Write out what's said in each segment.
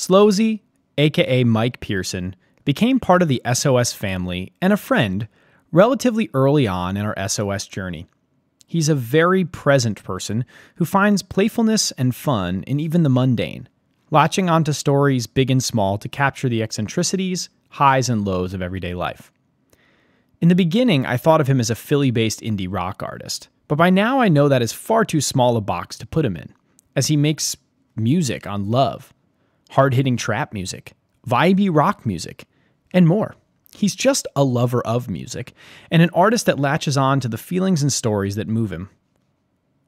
Slowsie, aka Mike Pearson, became part of the SOS family and a friend relatively early on in our SOS journey. He's a very present person who finds playfulness and fun in even the mundane, latching onto stories big and small to capture the eccentricities, highs, and lows of everyday life. In the beginning, I thought of him as a Philly based indie rock artist, but by now I know that is far too small a box to put him in, as he makes music on love, hard hitting trap music, vibey rock music, and more. He's just a lover of music and an artist that latches on to the feelings and stories that move him.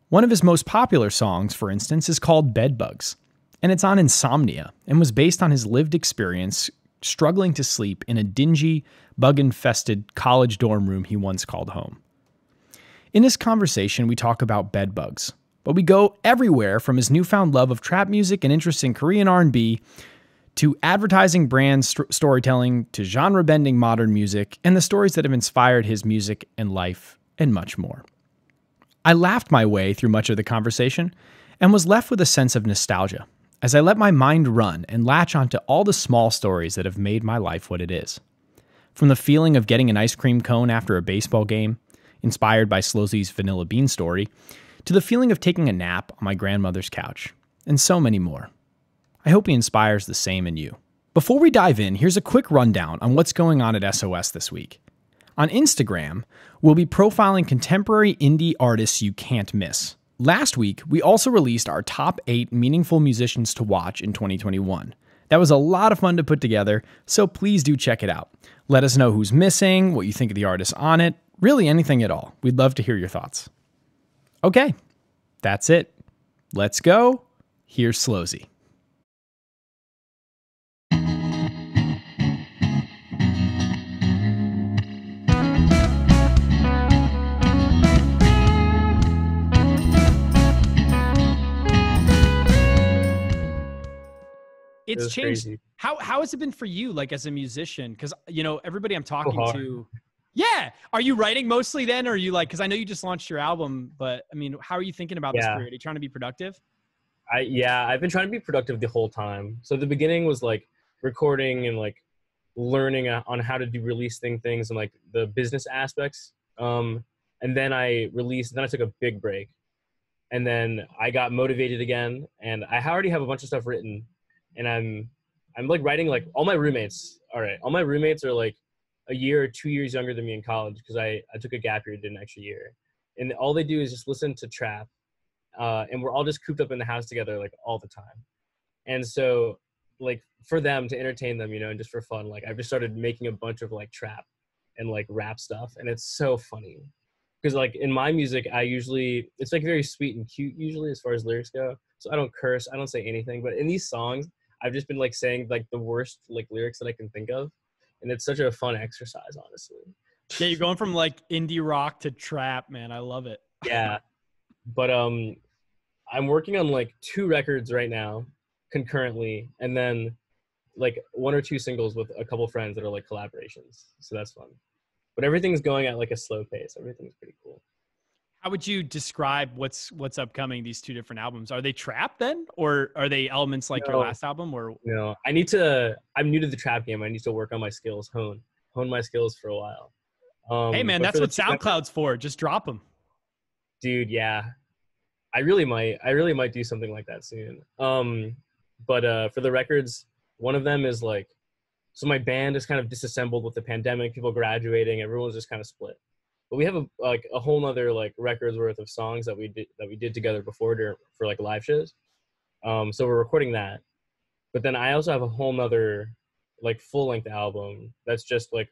One of his most popular songs, for instance, is called Bedbugs, and it's on insomnia and was based on his lived experience struggling to sleep in a dingy, bug infested college dorm room he once called home. In this conversation, we talk about bedbugs, but we go everywhere from his newfound love of trap music and interest in Korean R&B to advertising brand st- storytelling to genre bending modern music and the stories that have inspired his music and life and much more. I laughed my way through much of the conversation and was left with a sense of nostalgia as I let my mind run and latch onto all the small stories that have made my life what it is. From the feeling of getting an ice cream cone after a baseball game, inspired by Slowsie's Vanilla Bean story, to the feeling of taking a nap on my grandmother's couch, and so many more. I hope he inspires the same in you. Before we dive in, here's a quick rundown on what's going on at SOS this week. On Instagram, we'll be profiling contemporary indie artists you can't miss. Last week, we also released our top eight meaningful musicians to watch in 2021. That was a lot of fun to put together, so please do check it out. Let us know who's missing, what you think of the artists on it, really anything at all. We'd love to hear your thoughts. Okay, that's it. Let's go. Here's Slowsie. it's It changed. crazy. How how has it been for you, like as a musician? Because you know everybody I'm talking hard. to. Yeah, are you writing mostly then, or are you like? Because I know you just launched your album, but I mean, how are you thinking about this period? Are you trying to be productive? I yeah, I've been trying to be productive the whole time. So the beginning was like recording and like learning uh, on how to do releasing things and like the business aspects. Um, and then I released. Then I took a big break, and then I got motivated again. And I already have a bunch of stuff written, and I'm I'm like writing like all my roommates. All right, all my roommates are like a year or two years younger than me in college because I I took a gap year, did an extra year, and all they do is just listen to trap uh, and we're all just cooped up in the house together like all the time. And so like for them to entertain them you know and just for fun like i've just started making a bunch of like trap and like rap stuff and it's so funny. Because like in my music i usually it's like very sweet and cute usually as far as lyrics go so i don't curse i don't say anything but in these songs i've just been like saying like the worst like lyrics that i can think of and it's such a fun exercise honestly. Yeah, you're going from like indie rock to trap, man. I love it. yeah. But um i'm working on like two records right now concurrently and then like one or two singles with a couple friends that are like collaborations. So that's fun. But everything's going at like a slow pace. Everything's pretty cool How would you describe what's what's upcoming? These two different albums are they trap then, or are they elements like your last album? Or you know i need to i'm new to the trap game i need to work on my skills hone hone my skills for a while um hey man, that's the what SoundCloud's for. Just drop them. dude yeah i really might i really might do something like that soon um but uh for the records one of them is like so my band is kind of disassembled with the pandemic people graduating everyone's just kind of split but we have a like a whole nother like records worth of songs that we did that we did together before for like live shows um so we're recording that but then i also have a whole nother like full length album that's just like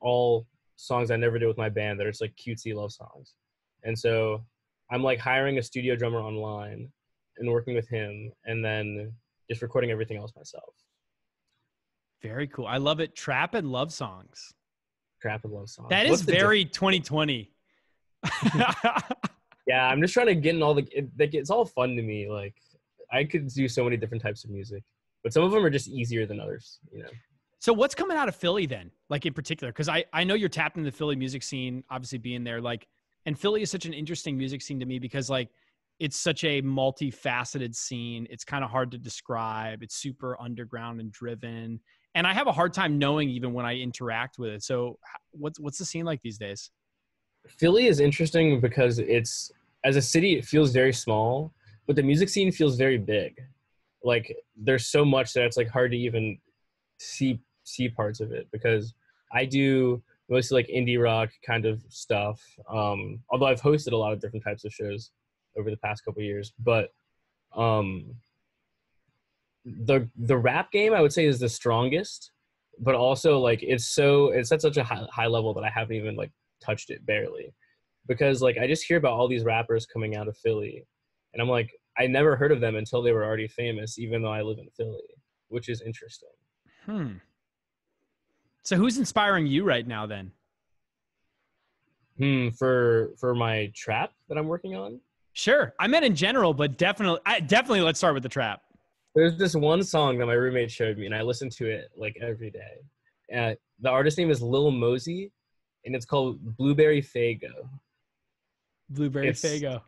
all songs i never did with my band that are just like cutesy love songs and so I'm like hiring a studio drummer online and working with him and then just recording everything else myself. Very cool. I love it. Trap and love songs. Trap and love songs. That is What's the diff- very 2020. yeah, I'm just trying to get in all the it, like it's all fun to me. Like I could do so many different types of music, but some of them are just easier than others, you know. So what's coming out of Philly then? Like in particular, because I I know you're tapped into the Philly music scene, obviously being there. Like, and Philly is such an interesting music scene to me because like it's such a multifaceted scene. It's kind of hard to describe. It's super underground and driven. And I have a hard time knowing even when I interact with it. So what's what's the scene like these days? Philly is interesting because it's as a city it feels very small, but the music scene feels very big. Like there's so much that it's like hard to even see see parts of it because I do mostly like indie rock kind of stuff. Um, although I've hosted a lot of different types of shows over the past couple years, but um, the the rap game I would say is the strongest, but also like it's so it's at such a high, high level that I haven't even like touched it barely, because like I just hear about all these rappers coming out of Philly, and I'm like I never heard of them until they were already famous, even though I live in Philly, which is interesting. Hmm. So who's inspiring you right now then? Hmm, for for my trap that I'm working on? Sure. I meant in general, but definitely I, definitely let's start with the trap. There's this one song that my roommate showed me and I listen to it like every day. Uh, the artist name is Lil Mosey and it's called Blueberry Faygo. Blueberry it's, Faygo.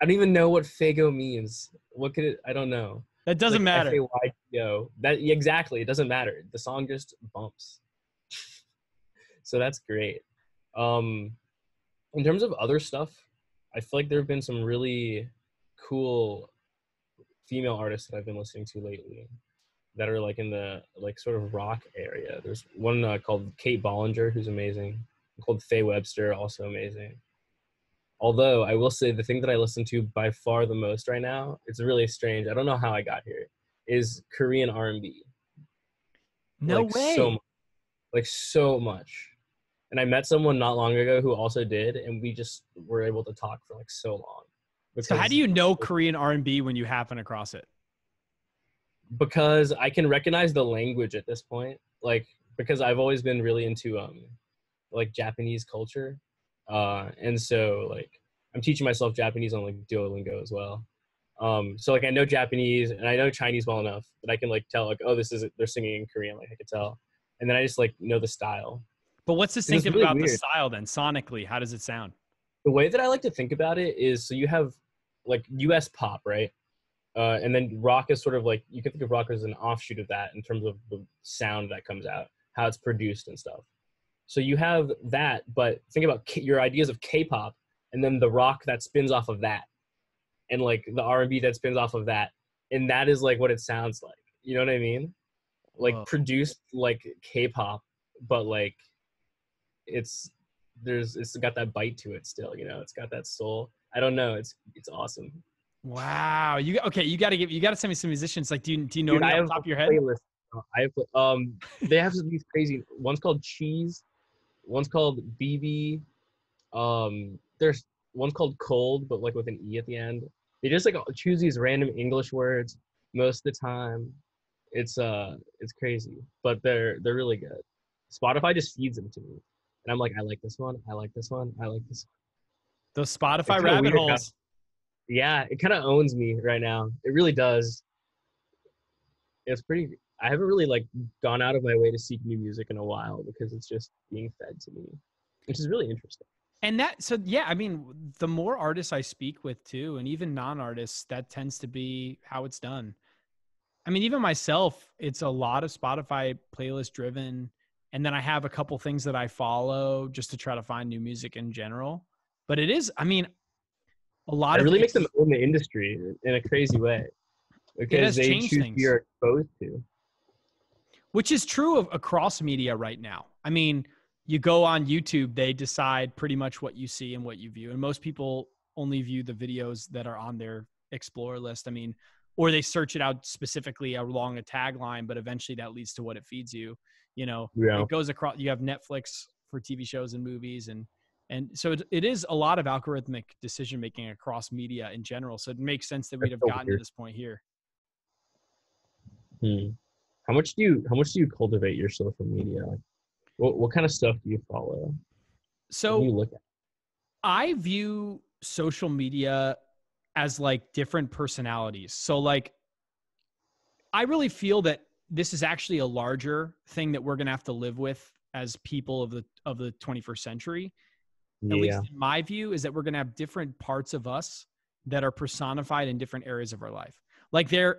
I don't even know what Faygo means. What could it I don't know. That doesn't like matter. F-A-Y-G-O. That exactly, it doesn't matter. The song just bumps. so that's great. Um, in terms of other stuff, I feel like there have been some really cool female artists that I've been listening to lately that are like in the like sort of rock area. There's one uh, called Kate Bollinger who's amazing. Called Faye Webster, also amazing. Although I will say the thing that I listen to by far the most right now, it's really strange. I don't know how I got here. Is Korean R&B. No like, way. So, like so much. And I met someone not long ago who also did, and we just were able to talk for like so long. So how do you know Korean R&B when you happen across it? Because I can recognize the language at this point. Like because I've always been really into um like Japanese culture. Uh and so like I'm teaching myself Japanese on like Duolingo as well. Um, so like I know Japanese and I know Chinese well enough that I can like tell like oh this is they're singing in Korean like I could tell, and then I just like know the style. But what's distinctive really about weird. the style then sonically? How does it sound? The way that I like to think about it is so you have like U.S. pop right, uh, and then rock is sort of like you can think of rock as an offshoot of that in terms of the sound that comes out, how it's produced and stuff. So you have that, but think about K- your ideas of K-pop and then the rock that spins off of that and like the r&b that spins off of that and that is like what it sounds like you know what i mean like Whoa. produced like k-pop but like it's there's it's got that bite to it still you know it's got that soul i don't know it's it's awesome wow you okay you got to give you got to send me some musicians like do you do you know Dude, any off the top of your head playlist. i have um they have these crazy one's called cheese one's called bb um there's one's called cold, but like with an e at the end. They just like choose these random English words most of the time. It's uh, it's crazy, but they're they're really good. Spotify just feeds them to me, and I'm like, I like this one, I like this one, I like this. One. Those Spotify rabbit holes. Yeah, it kind of owns me right now. It really does. It's pretty. I haven't really like gone out of my way to seek new music in a while because it's just being fed to me, which is really interesting and that so yeah i mean the more artists i speak with too and even non-artists that tends to be how it's done i mean even myself it's a lot of spotify playlist driven and then i have a couple things that i follow just to try to find new music in general but it is i mean a lot it of really makes them own the industry in a crazy way because they choose things. you're exposed to which is true of across media right now i mean you go on YouTube, they decide pretty much what you see and what you view. And most people only view the videos that are on their explore list. I mean, or they search it out specifically along a tagline, but eventually that leads to what it feeds you. You know, yeah. it goes across. You have Netflix for TV shows and movies, and and so it, it is a lot of algorithmic decision making across media in general. So it makes sense that we'd have gotten to this point here. Hmm. How much do you how much do you cultivate your social media? Like what what kind of stuff do you follow? So you look at? I view social media as like different personalities. So like I really feel that this is actually a larger thing that we're going to have to live with as people of the of the 21st century. At least in my view is that we're going to have different parts of us that are personified in different areas of our life. Like they're,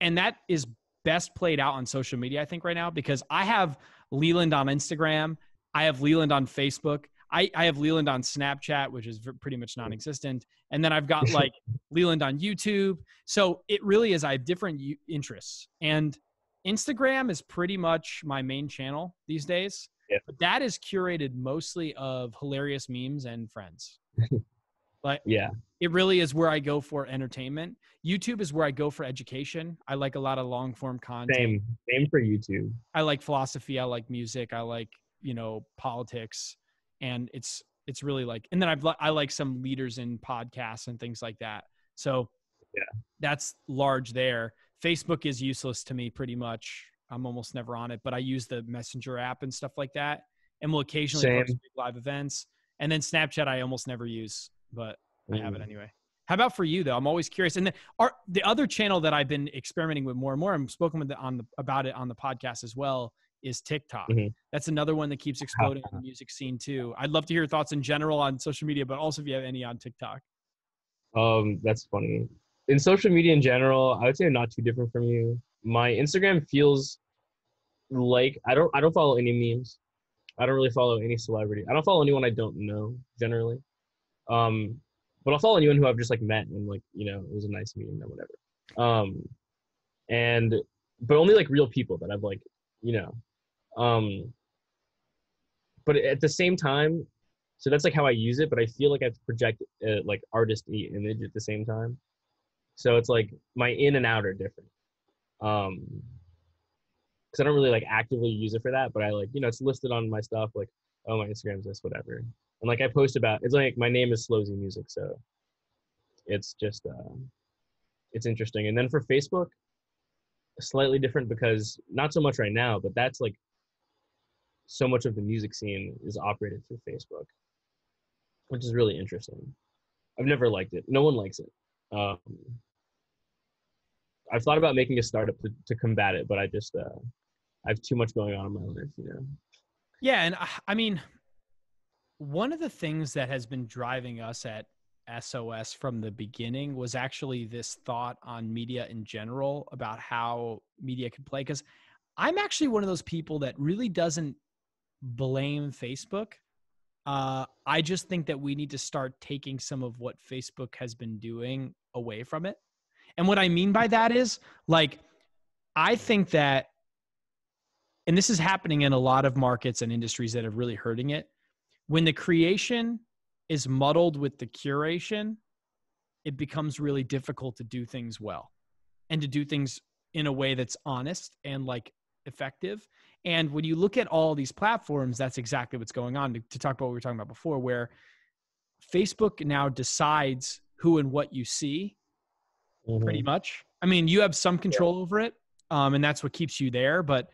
and that is best played out on social media, I think, right now, because I have Leland on Instagram, I have Leland on Facebook, I, I have Leland on Snapchat, which is pretty much mm. non existent. And then I've got like Leland on YouTube. So it really is, I have different interests. And Instagram is pretty much my main channel these days. Yeah. But that is curated mostly of hilarious memes and friends. Like, yeah, it really is where I go for entertainment. YouTube is where I go for education. I like a lot of long form content. Same, same for YouTube. I like philosophy. I like music. I like you know politics, and it's it's really like. And then I've I like some leaders in podcasts and things like that. So yeah, that's large there. Facebook is useless to me pretty much. I'm almost never on it, but I use the Messenger app and stuff like that, and will occasionally Same. post big live events. And then Snapchat, I almost never use, but I have it Mm. anyway. How about for you though? I'm always curious. And the, our, the other channel that I've been experimenting with more and more, I'm spoken with the, on the, about it on the podcast as well, is TikTok. Mhm. That's another one that keeps exploding in the music scene too. I'd love to hear your thoughts in general on social media, but also if you have any on TikTok. Um, that's funny. In social media in general, I would say I'm not too different from you. My Instagram feels like I don't I don't follow any memes. I don't really follow any celebrity. I don't follow anyone I don't know generally. Um, but I'll follow anyone who I've just like met and like you know it was a nice meeting or whatever. Um, and but only like real people that I've like you know. Um, but at the same time, so that's like how I use it. But I feel like I have to project uh, like artisty image at the same time. So it's like my in and out are different. Um, because I don't really like actively use it for that, but I like you know it's listed on my stuff like oh my Instagram's this whatever, and like I post about it's like my name is Slowsie Music, so it's just uh, it's interesting. And then for Facebook, slightly different because not so much right now, but that's like so much of the music scene is operated through Facebook, which is really interesting. I've never liked it. No one likes it. Um, I've thought about making a startup to, to combat it, but I just uh, I have too much going on in my life, you know. Yeah, and uh, I mean, one of the things that has been driving us at SOS from the beginning was actually this thought on media in general about how media could play. Because I'm actually one of those people that really doesn't blame Facebook. Uh, I just think that we need to start taking some of what Facebook has been doing away from it. And what I mean by that is like, I think that, and this is happening in a lot of markets and industries that are really hurting it. When the creation is muddled with the curation, it becomes really difficult to do things well and to do things in a way that's honest and like effective. And when you look at all these platforms, that's exactly what's going on. To, to talk about what we were talking about before, where Facebook now decides who and what you see pretty much. I mean, you have some control over it, um, and that's what keeps you there. But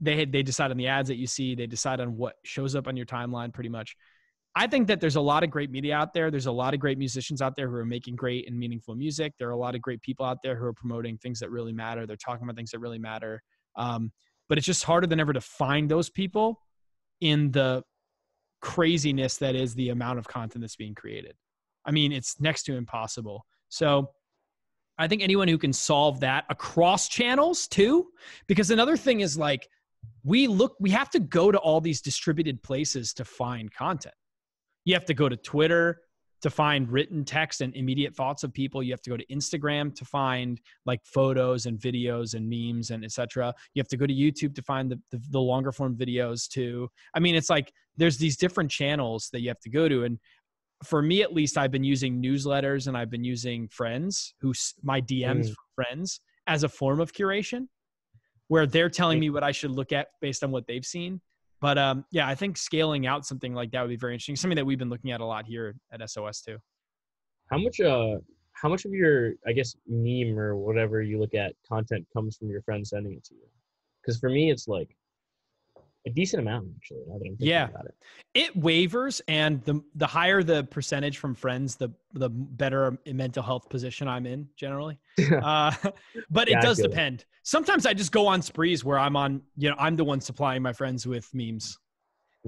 they they decide on the ads that you see. They decide on what shows up on your timeline, pretty much. I think that there's a lot of great media out there. There's a lot of great musicians out there who are making great and meaningful music. There are a lot of great people out there who are promoting things that really matter. They're talking about things that really matter. Um, but it's just harder than ever to find those people in the craziness that is the amount of content that's being created. I mean, it's next to impossible. So I think anyone who can solve that across channels too, because another thing is like we look, we have to go to all these distributed places to find content. You have to go to Twitter to find written text and immediate thoughts of people. You have to go to Instagram to find like photos and videos and memes and etc. You have to go to YouTube to find the, the, the longer form videos too. I mean, it's like there's these different channels that you have to go to. And for me at least i've been using newsletters and i've been using friends who my dms Mm. friends as a form of curation where they're telling me what i should look at based on what they've seen but um, yeah i think scaling out something like that would be very interesting something that we've been looking at a lot here at sos too How much uh how much of your I guess meme or whatever you look at content comes from your friends sending it to you? Because for me, it's like a decent amount actually. Now that I'm thinking Yeah. about it. it wavers and the the higher the percentage from friends the the better mental health position i'm in generally uh, but it Yeah, I does depend sometimes i just go on sprees where i'm on you know i'm the one supplying my friends with memes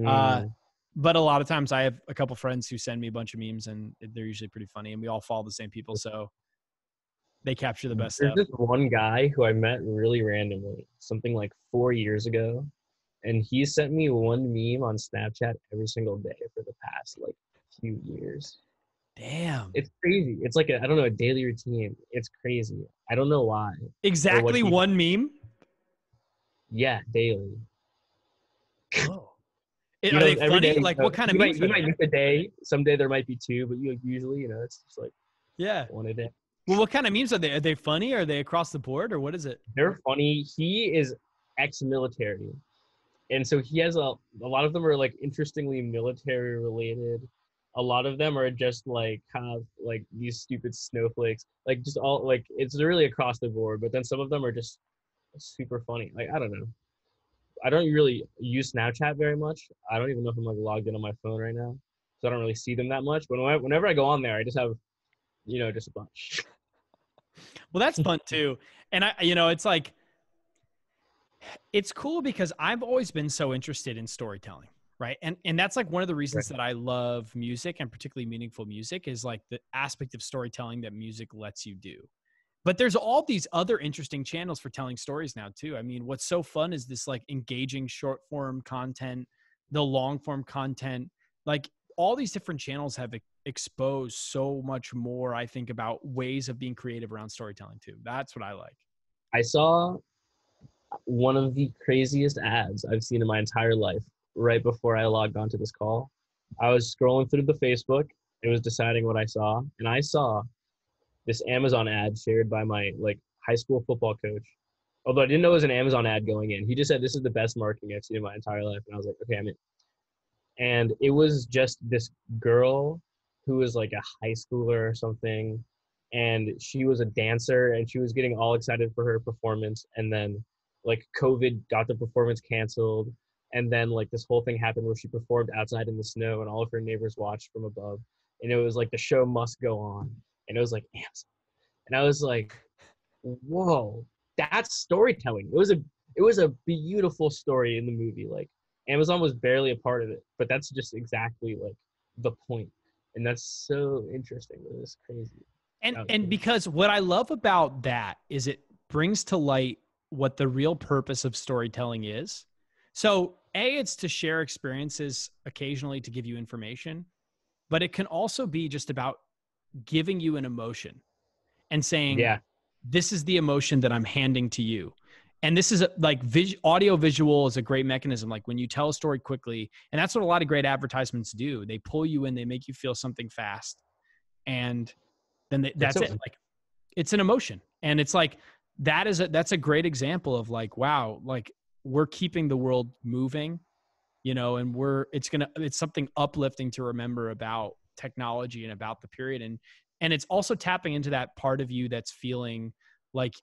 Uh, Mm, but a lot of times I have a couple friends who send me a bunch of memes and they're usually pretty funny and we all follow the same people. So they capture the best There's stuff. this one guy who I met really randomly, something like four years ago, and he sent me one meme on Snapchat every single day for the past like few years. Damn. It's crazy. It's like a I don't know a daily routine. It's crazy. I don't know why. Exactly one meme? Yeah, daily. Oh. It- are know, they funny? day, like you know, what kind of you might, memes? you might miss a day. Someday there might be two, but you usually you know it's just like Yeah. one a day. Well, what kind of memes are they? Are they funny? Are they across the board or what is it? They're funny. He is ex-military, and so he has a a lot of them are like interestingly military related. A lot of them are just like kind of like these stupid snowflakes, like just all like it's really across the board. But then some of them are just super funny. Like I don't know. I don't really use Snapchat very much. I don't even know if I'm like logged in on my phone right now, so I don't really see them that much. But whenever I go on there, I just have, you know, just a bunch. Well, that's fun too. And I, you know, it's like, it's cool because I've always been so interested in storytelling, right? And and that's like one of the reasons that I love music and particularly meaningful music is like the aspect of storytelling that music lets you do. But there's all these other interesting channels for telling stories now too. I mean, what's so fun is this like engaging short form content, the long form content, like all these different channels have exposed so much more i think about ways of being creative around storytelling too that's what i like I saw one of the craziest ads I've seen in my entire life right before I logged onto this call. I was scrolling through the Facebook. It was deciding what I saw, and I saw this Amazon ad shared by my like high school football coach. Although I didn't know it was an Amazon ad going in, he just said this is the best marketing I've seen in my entire life, and I was like, okay, I'm in. And it was just this girl who was like a high schooler or something, and she was a dancer and she was getting all excited for her performance and then like covid got the performance canceled and then like this whole thing happened where she performed outside in the snow and all of her neighbors watched from above and it was like the show must go on and it was like Amazon. and i was like whoa that's storytelling it was a it was a beautiful story in the movie like amazon was barely a part of it but that's just exactly like the point and that's so interesting it's crazy and and cool. because what i love about that is it brings to light what the real purpose of storytelling is so a it's to share experiences occasionally to give you information but it can also be just about giving you an emotion and saying yeah this is the emotion that I'm handing to you. And this is a, like vis- audio visual is a great mechanism. Like when you tell a story quickly, and that's what a lot of great advertisements do. They pull you in, they make you feel something fast, and then they, that's so- it. Like it's an emotion, and it's like that is a that's a great example of like wow, like we're keeping the world moving, you know, and we're it's gonna it's something uplifting to remember about technology and about the period. And and it's also tapping into that part of you that's feeling like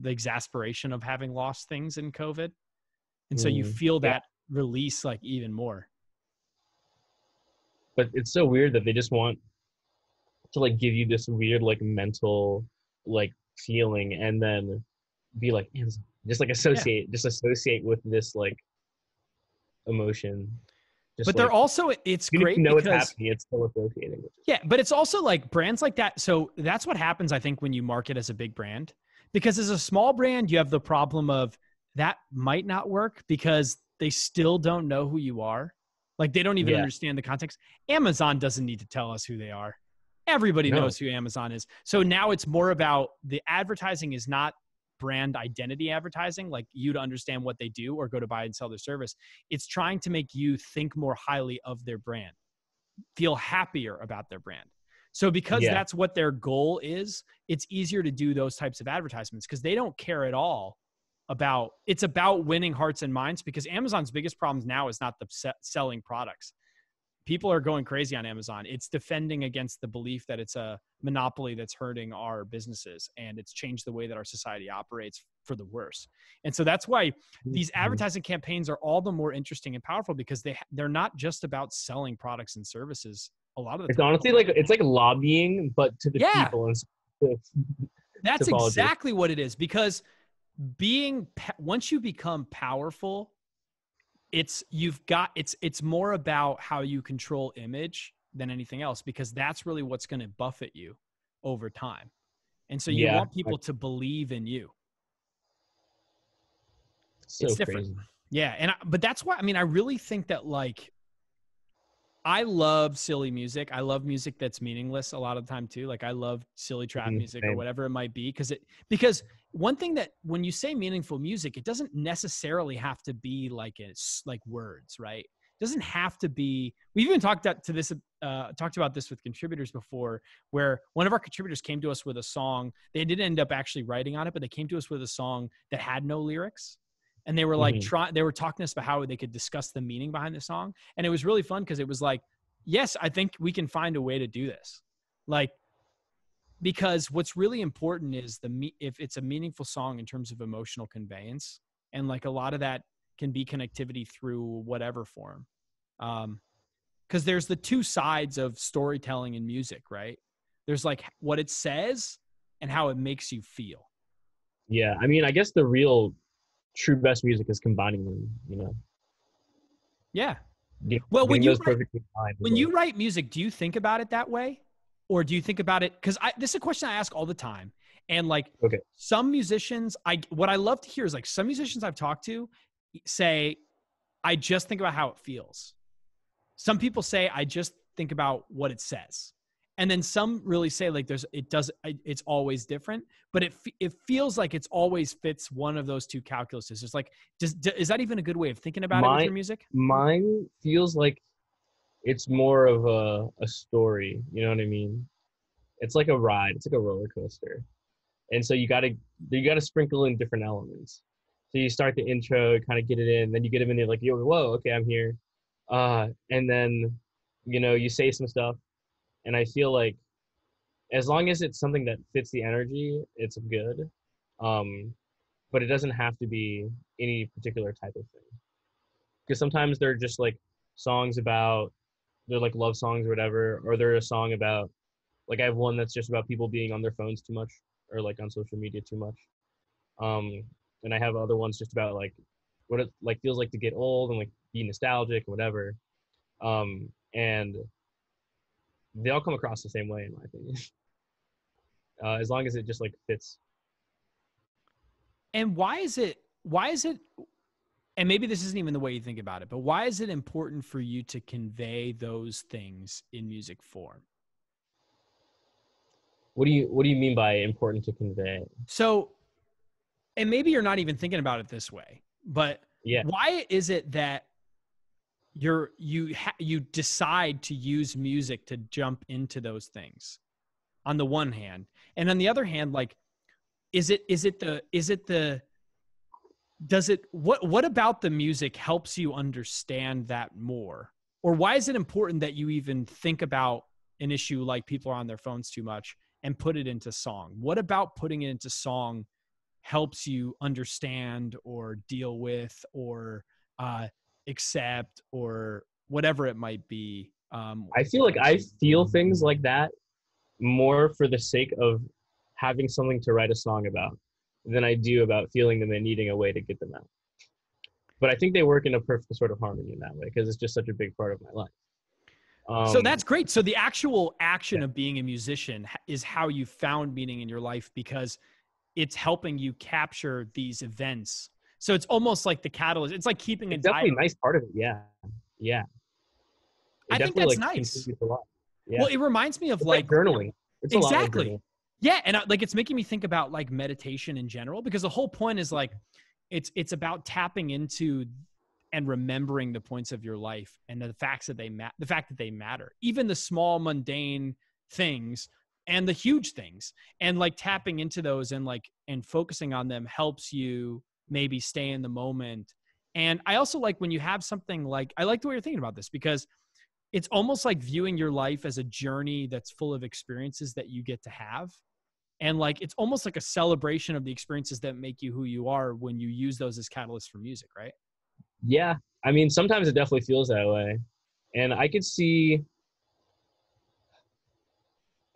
the exasperation of having lost things in covid. And so you Mm, feel yeah. that release like even more. But it's so weird that they just want to like give you this weird like mental like feeling and then be like Amazon. just like associate just associate with this like emotion just but like, they're also it's great you know because it's happening it's still associating Yeah, but it's also like brands like that. So that's what happens, I think, when you market as a big brand. Because as a small brand, you have the problem of that might not work because they still don't know who you are. Like they don't even Yeah. understand the context. Amazon doesn't need to tell us who they are. Everybody No. knows who Amazon is. So now it's more about the advertising is not brand identity advertising, like you to understand what they do or go to buy and sell their service. It's trying to make you think more highly of their brand feel happier about their brand. So because Yeah. that's what their goal is, it's easier to do those types of advertisements because they don't care at all about it's about winning hearts and minds because Amazon's biggest problems now is not the se- selling products. People are going crazy on Amazon. It's defending against the belief that it's a monopoly that's hurting our businesses and it's changed the way that our society operates for the worse. And so that's why these Mhm. advertising campaigns are all the more interesting and powerful because they they're not just about selling products and services a lot of the it's time. honestly like it's like lobbying but to the Yeah. people and that's exactly what it is because being once you become powerful it's you've got it's it's more about how you control image than anything else because that's really what's going to buffet you over time. And so you Yeah, want people to believe in you. So It's different. crazy. Yeah, and I, but that's why I mean I really think that like I love silly music. I love music that's meaningless a lot of the time too. Like I love silly trap Mhm, music or whatever it might be because it because one thing that when you say meaningful music, it doesn't necessarily have to be like it's like words, right? It doesn't have to be. We've even talked to this uh, talked about this with contributors before, where one of our contributors came to us with a song. They didn't end up actually writing on it, but they came to us with a song that had no lyrics and they were like Mhm. try they were talking to us about how they could discuss the meaning behind the song and it was really fun because it was like yes i think we can find a way to do this. Like because what's really important is the me- if it's a meaningful song in terms of emotional conveyance and like a lot of that can be connectivity through whatever form um because there's the two sides of storytelling in music right? There's like what it says and how it makes you feel. Yeah, I mean, I guess the real true best music is combining them. You know. yeah Get- Well, when you write- when you write music do you think about it that way or do you think about it because i this is a question i ask all the time and like Okay. some musicians i what i love to hear is like some musicians i've talked to say i just think about how it feels some people say i just think about what it says and then some really say like there's it does it's always different but it it feels like it's always fits one of those two calculuses. It's like does, is that even a good way of thinking about it with your music? mine feels like it's more of a, a story you know what i mean? It's like a ride it's like a roller coaster. And so you gotta you gotta sprinkle in different elements. So you start the intro kind of get it in then you get them in there like yo whoa okay i'm here. Uh and then you know you say some stuff and i feel like as long as it's something that fits the energy it's good. Um but it doesn't have to be any particular type of thing. Because sometimes they're just like songs about they're like love songs or whatever or they're a song about like i have one that's just about people being on their phones too much or like on social media too much. Um and i have other ones just about like what it like feels like to get old and like be nostalgic or whatever. Um and they all come across the same way in my opinion. Uh, as long as it just like fits. And why is it why is it and maybe this isn't even the way you think about it, but why is it important for you to convey those things in music form? what do you what do you mean by important to convey? So and maybe you're not even thinking about it this way, but yeah. why is it that you're you ha- you decide to use music to jump into those things on the one hand. And on the other hand like is it is it the is it the does it what what about the music helps you understand that more? Or why is it important that you even think about an issue like people are on their phones too much and put it into song? What about putting it into song helps you understand or deal with or uh, accept or whatever it might be um, I feel like I feel things like that more for the sake of having something to write a song about than I do about feeling them and needing a way to get them out. But I think they work in a perfect sort of harmony in that way because it's just such a big part of my life. Um, so that's great. So the actual action of being a musician is how you found meaning in your life because it's helping you capture these events. So it's almost like the catalyst. It's like keeping a it's definitely a nice part of it. Yeah, yeah. It I think that's nice. a lot. Yeah. Well, it reminds me of It's like like journaling. It's a like Exactly. journaling. Yeah, and I, like it's making me think about like meditation in general because the whole point is like it's it's about tapping into and remembering the points of your life and the facts that they ma- the fact that they matter, even the small mundane things and the huge things, and like tapping into those and like and focusing on them helps you maybe stay in the moment. And I also like when you have something like I like the way you're thinking about this because it's almost like viewing your life as a journey that's full of experiences that you get to have and like it's almost like a celebration of the experiences that make you who you are when you use those as catalysts for music right Yeah, I mean, sometimes it definitely feels that way, and I could see.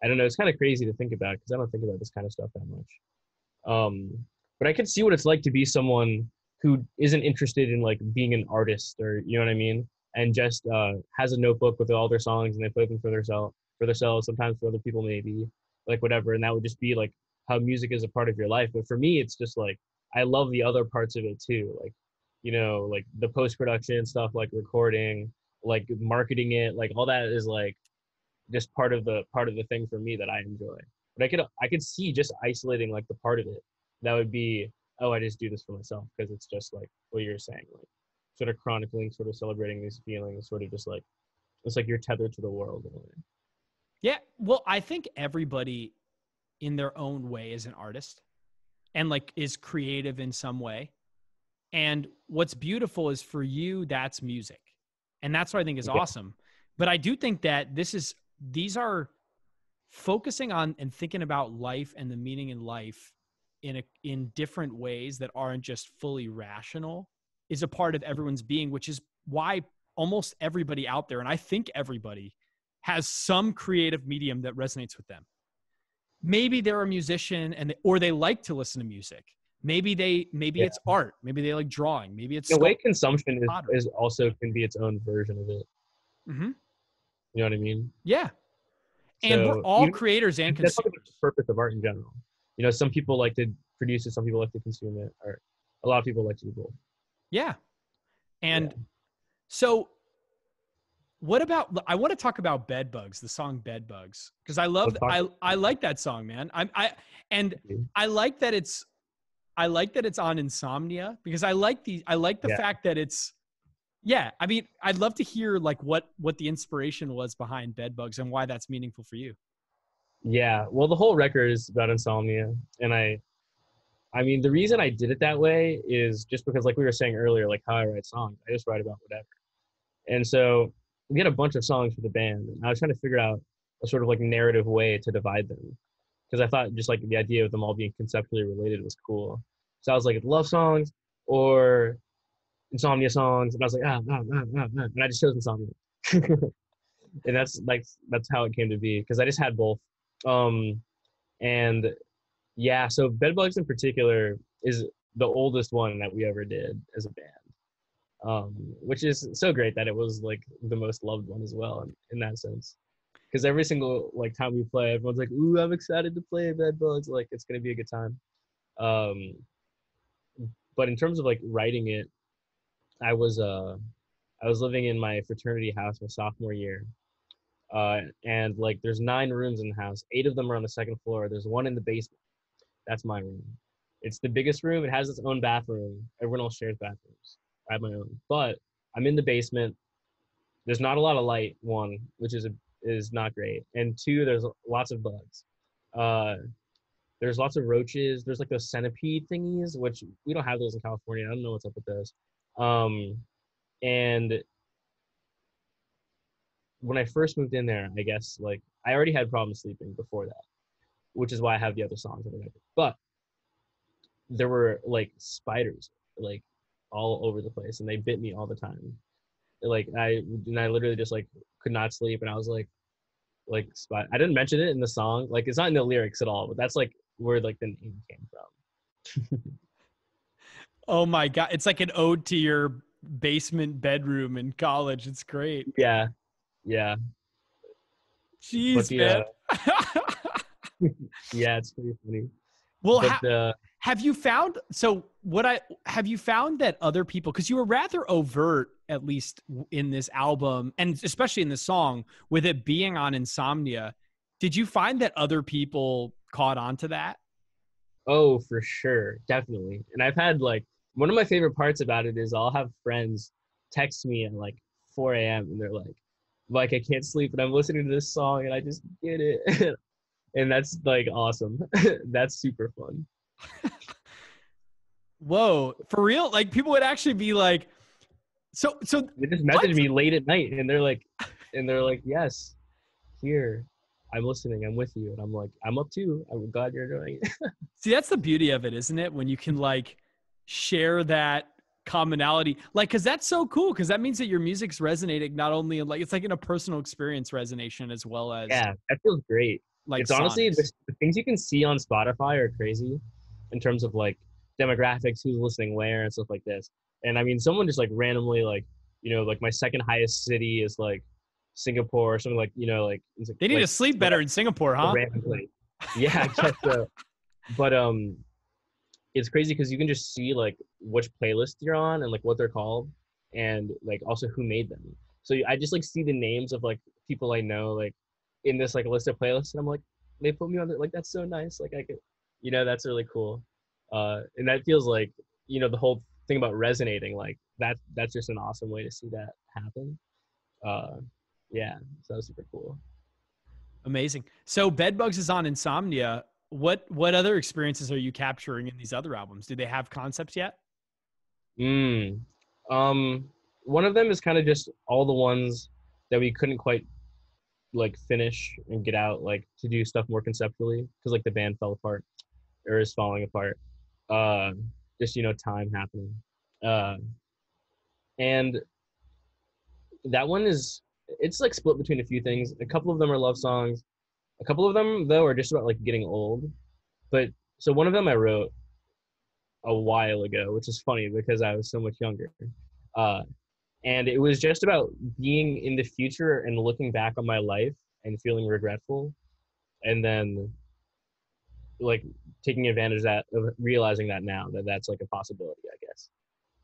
I don't know. It's kind of crazy to think about because I don't think about this kind of stuff that much. Um, but I could see what it's like to be someone who isn't interested in like being an artist or you know what I mean, and just uh, has a notebook with all their songs and they play them for themselves for themselves, sometimes for other people maybe, like whatever, and that would just be like how music is a part of your life. But for me, it's just like I love the other parts of it too, like you know, like the post production stuff, like recording, like marketing it, like all that is like just part of the part of the thing for me that I enjoy. But I could I could see just isolating like the part of it that would be oh I just do this for myself because it's just like what you're saying like sort of chronicling, sort of celebrating these feelings, sort of just like it's like you're tethered to the world in a way. Yeah, well, I think everybody in their own way is an artist and like is creative in some way. And what's beautiful is for you that's music. And that's what I think is yeah. awesome. But I do think that this is these are focusing on and thinking about life and the meaning in life in a, in different ways that aren't just fully rational is a part of everyone's being which is why almost everybody out there and I think everybody has some creative medium that resonates with them. Maybe they're a musician and they, or they like to listen to music. Maybe they maybe yeah. it's art. Maybe they like drawing. Maybe it's the way consumption is, is, also can be its own version of it. Mm-hmm. You know what I mean? Yeah. And so, we're all you, creators and consumers. The purpose of art in general. You know, some people like to produce it, some people like to consume it, or a lot of people like to do both. Yeah. And yeah. so what about I want to talk about Bed Bugs, the song Bed Bugs, because I love I I like that song, man. I I and I like that it's I like that it's on Insomnia because I like the I like the yeah. fact that it's yeah, I mean, I'd love to hear like what what the inspiration was behind Bed Bugs and why that's meaningful for you. Yeah, well, the whole record is about insomnia, and I, I mean, the reason I did it that way is just because, like we were saying earlier, like how I write songs, I just write about whatever, and so we had a bunch of songs for the band, and I was trying to figure out a sort of like narrative way to divide them, because I thought just like the idea of them all being conceptually related was cool. So I was like, love songs or insomnia songs, and I was like, ah, ah, ah, ah, ah. and I just chose insomnia, and that's like that's how it came to be because I just had both, um, and yeah, so Bedbugs in particular is the oldest one that we ever did as a band, um, which is so great that it was like the most loved one as well in, in that sense. Because every single like time we play, everyone's like, "Ooh, I'm excited to play Bedbugs! Like it's gonna be a good time." Um, but in terms of like writing it, I was uh I was living in my fraternity house my sophomore year. Uh, and like there's nine rooms in the house. Eight of them are on the second floor. There's one in the basement. That's my room. It's the biggest room. It has its own bathroom. Everyone else shares bathrooms. I have my own. But I'm in the basement. There's not a lot of light. One, which is a, is not great, and two, there's lots of bugs. Uh, there's lots of roaches. There's like those centipede thingies, which we don't have those in California. I don't know what's up with those. Um, and when I first moved in there, I guess like I already had problems sleeping before that, which is why I have the other songs. But there were like spiders like all over the place, and they bit me all the time. Like I and I literally just like could not sleep, and I was like, like spot. I didn't mention it in the song. Like it's not in the lyrics at all, but that's like where like the name came from. Oh my god, it's like an ode to your basement bedroom in college. It's great. Yeah, yeah. Jeez, the, man. Uh, yeah, it's pretty funny. Well, but, ha- uh, have you found? So, what I have you found that other people, because you were rather overt, at least in this album, and especially in the song, with it being on Insomnia. Did you find that other people caught on to that? Oh, for sure, definitely. And I've had like one of my favorite parts about it is I'll have friends text me at like 4 a.m. and they're like, like I can't sleep and I'm listening to this song and I just get it. and that's like awesome. that's super fun. Whoa, for real? Like people would actually be like, so so they just message what? me late at night and they're like, and they're like, yes, here, I'm listening, I'm with you, and I'm like, I'm up too. I'm glad you're doing it. See, that's the beauty of it, isn't it? When you can like share that commonality like because that's so cool because that means that your music's resonating not only in like it's like in a personal experience resonation as well as yeah that feels great like it's honestly the, the, things you can see on spotify are crazy in terms of like demographics, who's listening where, and stuff like this. And I mean, someone just like randomly like, you know, like my second highest city is like Singapore or something like, you know, like, like they need like, to sleep better in Singapore, huh? Yeah, I guess so. but um, it's crazy because you can just see like which playlist you're on and like what they're called, and like also who made them. So I just like see the names of like people I know like in this like list of playlists, and I'm like, they put me on there. Like that's so nice. Like I could, you know, that's really cool. Uh, and that feels like you know the whole thing about resonating. Like that that's just an awesome way to see that happen. Uh, yeah, so that was super cool. Amazing. So Bedbugs is on Insomnia. What what other experiences are you capturing in these other albums? Do they have concepts yet? Mm. Um, one of them is kind of just all the ones that we couldn't quite like finish and get out like to do stuff more conceptually because like the band fell apart or is falling apart uh just you know time happening uh and that one is it's like split between a few things a couple of them are love songs a couple of them though are just about like getting old. But so one of them i wrote a while ago which is funny because i was so much younger. Uh and it was just about being in the future and looking back on my life and feeling regretful. And then like taking advantage of that of realizing that now that that's like a possibility i guess.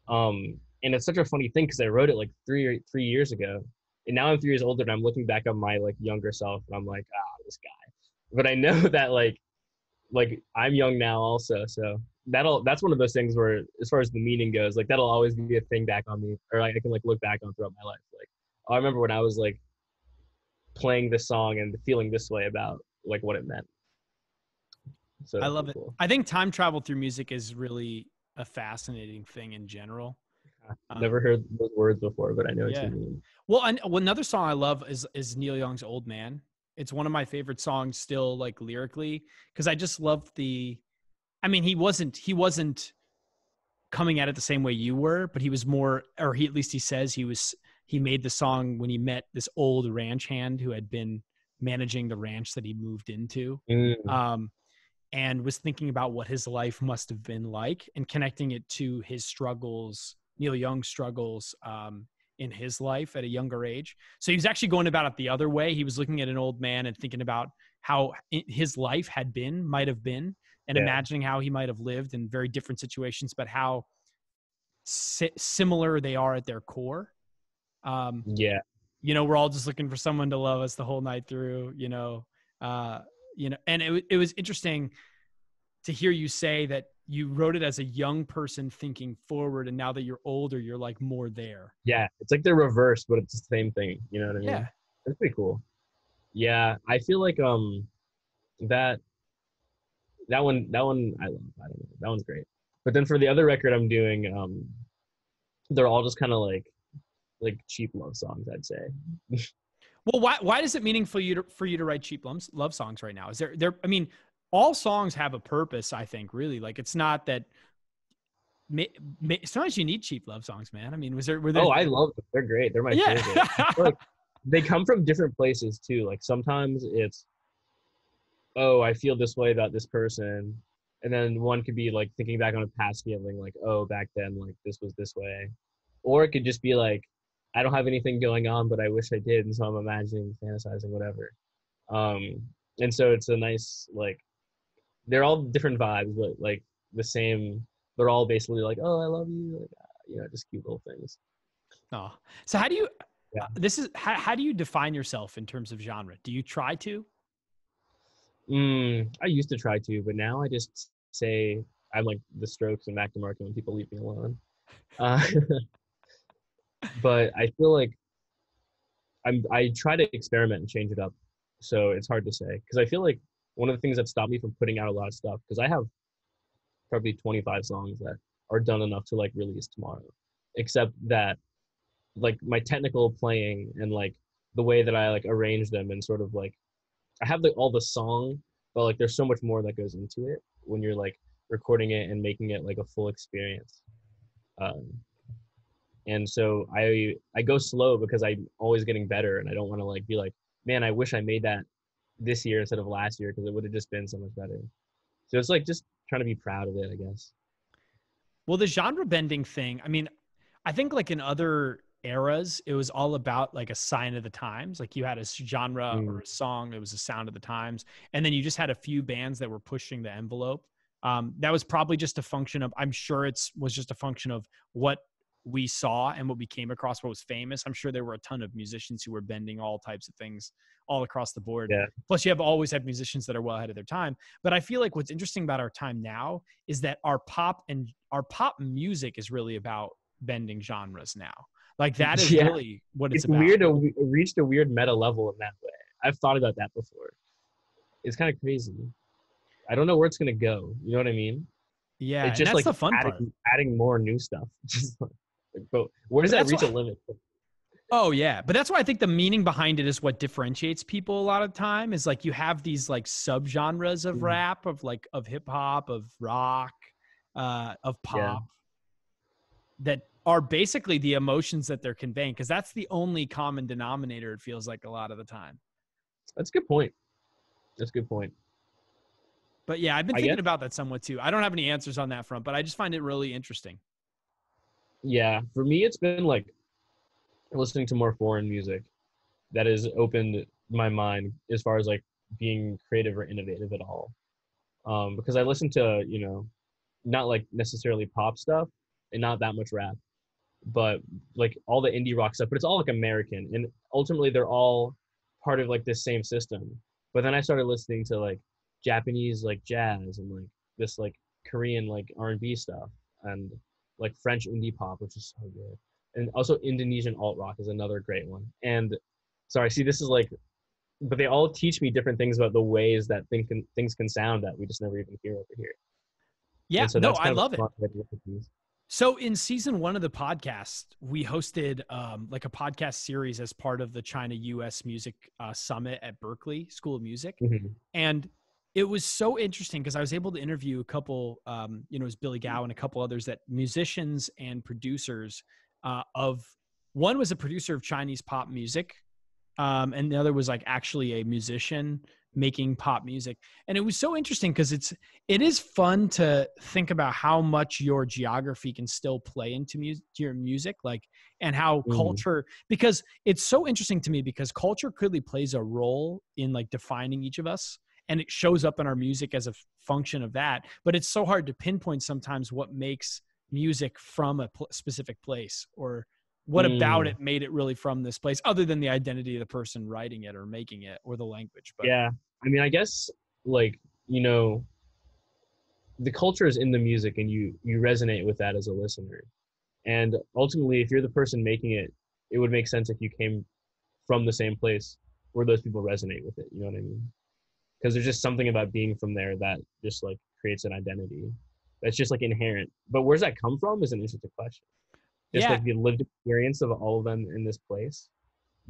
Um and it's such a funny thing because i wrote it like three three years ago and now i'm three years older and i'm looking back on my like younger self and i'm like ah this guy. But i know that like like i'm young now also so that'll that's one of those things where as far as the meaning goes like that'll always be a thing back on me or like, i can like look back on throughout my life. Like i remember when i was like playing this song and feeling this way about like what it meant. So i love it. i think time travel through music is really a fascinating thing in general never um, heard those words before but i know yeah. what you mean well and another song i love is is neil young's old man it's one of my favorite songs still like lyrically because i just love the I mean, he wasn't he wasn't coming at it the same way you were, but he was more, or he at least he says he was. He made the song when he met this old ranch hand who had been managing the ranch that he moved into, mm. um, and was thinking about what his life must have been like and connecting it to his struggles, Neil Young struggles um, in his life at a younger age. So he was actually going about it the other way. He was looking at an old man and thinking about how his life had been, might have been, and yeah. imagining how he might have lived in very different situations, but how si- similar they are at their core. Um, yeah. You know, we're all just looking for someone to love us the whole night through, you know, uh, you know, and it, it was interesting to hear you say that you wrote it as a young person thinking forward and now that you're older you're like more there yeah it's like they're reversed but it's the same thing you know what i mean yeah that's pretty cool yeah i feel like um that that one that one I love. I don't know. That one's great. But then for the other record I'm doing, um, they're all just kind of like like cheap love songs, I'd say. well, why why is it meaningful you to, for you to write cheap love, love songs right now? Is there there? I mean, all songs have a purpose. I think really, like it's not that. May, may, sometimes you need cheap love songs, man. I mean, was there? Were there? Oh, I love them. They're great. They're my yeah. favorite. like, they come from different places too. Like sometimes it's oh, I feel this way about this person. And then one could be like thinking back on a past feeling, like, oh, back then, like this was this way. Or it could just be like, I don't have anything going on, but I wish I did. And so I'm imagining, fantasizing, whatever. Um, and so it's a nice, like, they're all different vibes, but like the same, they're all basically like, oh, I love you. Like, uh, you know, just cute little things. Oh, so how do you, yeah. this is, how, how do you define yourself in terms of genre? Do you try to? Mm, I used to try to, but now I just say I'm like the Strokes and Mac DeMarco when people leave me alone. Uh, but I feel like I'm I try to experiment and change it up, so it's hard to say because I feel like one of the things that stopped me from putting out a lot of stuff because I have probably 25 songs that are done enough to like release tomorrow, except that like my technical playing and like the way that I like arrange them and sort of like I have like all the song, but like there's so much more that goes into it when you're like recording it and making it like a full experience. Um, and so I I go slow because I'm always getting better, and I don't want to like be like, man, I wish I made that this year instead of last year because it would have just been so much better. So it's like just trying to be proud of it, I guess. Well, the genre bending thing, I mean, I think like in other eras, it was all about like a sign of the times. Like you had a genre mm. or a song, it was a sound of the times. And then you just had a few bands that were pushing the envelope. Um, that was probably just a function of, I'm sure it's was just a function of what we saw and what we came across what was famous i'm sure there were a ton of musicians who were bending all types of things all across the board yeah. plus you have always had musicians that are well ahead of their time but i feel like what's interesting about our time now is that our pop and our pop music is really about bending genres now like that is yeah. really what it's, it's about. weird to reach a weird meta level in that way i've thought about that before it's kind of crazy i don't know where it's going to go you know what i mean yeah, it's just like the fun adding, part. adding more new stuff. But where does that reach a limit? Oh yeah, but that's why I think the meaning behind it is what differentiates people a lot of time. Is like you have these like subgenres of mm. rap, of like of hip hop, of rock, uh, of pop, yeah. that are basically the emotions that they're conveying. Because that's the only common denominator. It feels like a lot of the time. That's a good point. That's a good point. But yeah, I've been thinking about that somewhat too. I don't have any answers on that front, but I just find it really interesting yeah, for me, it's been like listening to more foreign music that has opened my mind as far as like being creative or innovative at all. Um, because I listen to, you know, not like necessarily pop stuff and not that much rap, but like all the indie rock stuff, but it's all like American. And ultimately, they're all part of like this same system. But then I started listening to like Japanese like jazz and like this like Korean like R&B stuff. And like French indie pop, which is so good. And also Indonesian alt rock is another great one. And sorry, see, this is like, but they all teach me different things about the ways that things can, things can sound that we just never even hear over here. Yeah, so no, I love it. So in season one of the podcast, we hosted um, like a podcast series as part of the China U.S. Music uh, Summit at Berklee School of Music, mm-hmm. and it was so interesting because I was able to interview a couple, um, you know, it was Billy Gao and a couple others that musicians and producers uh, of one was a producer of Chinese pop music, um, and the other was like actually a musician making pop music. And it was so interesting because it's it is fun to think about how much your geography can still play into mu- your music, like and how mm. culture because it's so interesting to me because culture clearly plays a role in like defining each of us and it shows up in our music as a function of that but it's so hard to pinpoint sometimes what makes music from a pl- specific place or what mm. about it made it really from this place other than the identity of the person writing it or making it or the language but yeah. I mean i guess like you know the culture is in the music and you you resonate with that as a listener. And ultimately if you're the person making it it would make sense if you came from the same place where those people resonate with it you know what i mean because there's just something about being from there that just like creates an identity that's just like inherent. But where's that come from is an interesting question. Just yeah. like the lived experience of all of them in this place,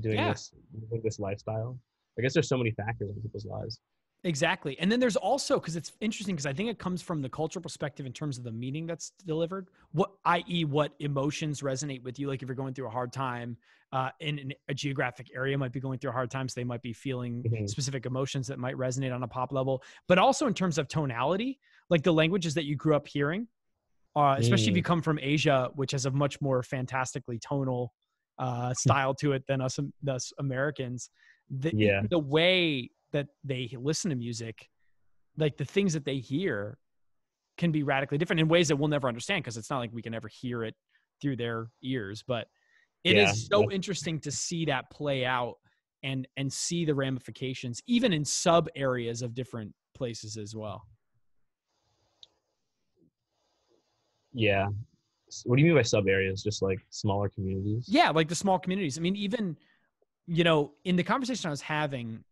doing yeah. this, living this lifestyle. I guess there's so many factors in people's lives. Exactly. And then there's also because it's interesting because I think it comes from the cultural perspective in terms of the meaning that's delivered. What, i.e., what emotions resonate with you. Like if you're going through a hard time uh, in, in a geographic area, might be going through a hard time, so they might be feeling mm-hmm. specific emotions that might resonate on a pop level. But also in terms of tonality, like the languages that you grew up hearing, uh, especially mm. if you come from Asia, which has a much more fantastically tonal uh, style to it than us, us Americans. The, yeah. the way that they listen to music, like the things that they hear can be radically different in ways that we'll never understand because it's not like we can ever hear it through their ears. But it yeah. is so interesting to see that play out and and see the ramifications even in sub areas of different places as well. Yeah. What do you mean by sub areas? Just like smaller communities? Yeah, like the small communities. I mean, even you know, in the conversation I was having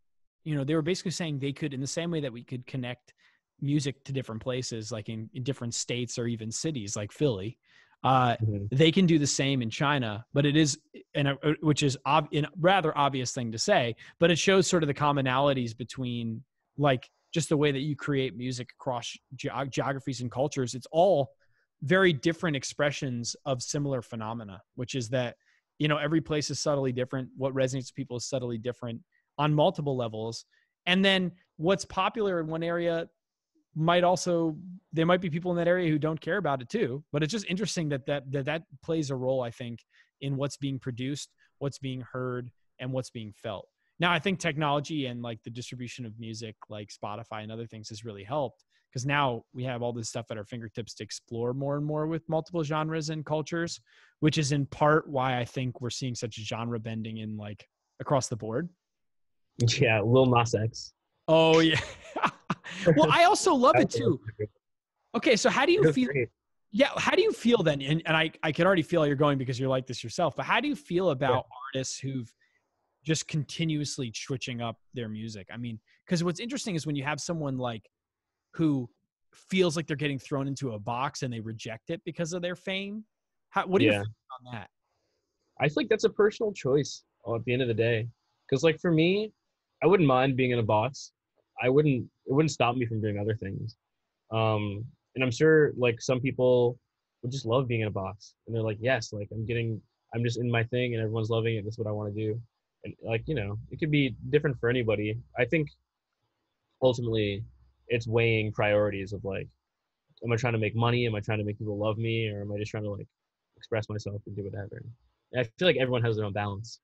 you know, they were basically saying they could, in the same way that we could connect music to different places, like in, in different states or even cities like Philly, uh, mm-hmm. they can do the same in China. But it is, and uh, which is ob- a rather obvious thing to say, but it shows sort of the commonalities between like just the way that you create music across ge- geographies and cultures. It's all very different expressions of similar phenomena, which is that you know every place is subtly different. What resonates with people is subtly different on multiple levels. And then what's popular in one area might also there might be people in that area who don't care about it too but it's just interesting that that that, that plays a role i think in what's being produced what's being heard and what's being felt now i think technology and like the distribution of music like spotify and other things has really helped because now we have all this stuff at our fingertips to explore more and more with multiple genres and cultures which is in part why i think we're seeing such genre bending in like across the board yeah lil nas x. Oh yeah. Well i also love it too. okay so how do you feel great. yeah how do you feel then? And, and I, I can already feel you're going because you're like this yourself but how do you feel about yeah. artists who've just continuously switching up their music? I mean because what's interesting is when you have someone like who feels like they're getting thrown into a box and they reject it because of their fame how, what do yeah. you think on that? I feel like that's a personal choice uh, at the end of the day. Because like for me i wouldn't mind being in a box I wouldn't it wouldn't stop me from doing other things. Um, and I'm sure like some people would just love being in a box and they're like, yes, like I'm getting I'm just in my thing and everyone's loving it. That's what I want to do. And like, you know, it could be different for anybody. I think ultimately it's weighing priorities of like, am I trying to make money? Am I trying to make people love me? Or am I just trying to like express myself and do whatever? And I feel like everyone has their own balance.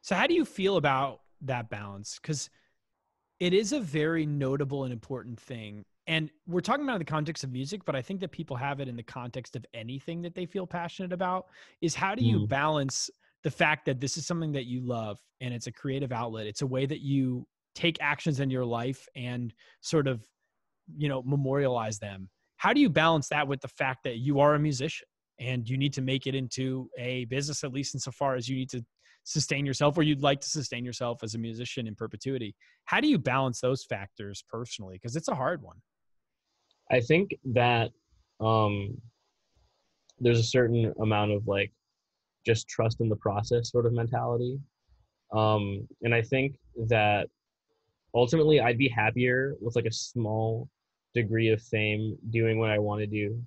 So how do you feel about that balance? Because it is a very notable and important thing. And we're talking about in the context of music, but I think that people have it in the context of anything that they feel passionate about is how do you mm. balance the fact that this is something that you love and it's a creative outlet. It's a way that you take actions in your life and sort of, you know, memorialize them. How do you balance that with the fact that you are a musician and you need to make it into a business, at least insofar as you need to sustain yourself or you'd like to sustain yourself as a musician in perpetuity how do you balance those factors personally? Because it's a hard one. I think that um there's a certain amount of like just trust in the process sort of mentality. Um and i think that ultimately i'd be happier with like a small degree of fame doing what i want to do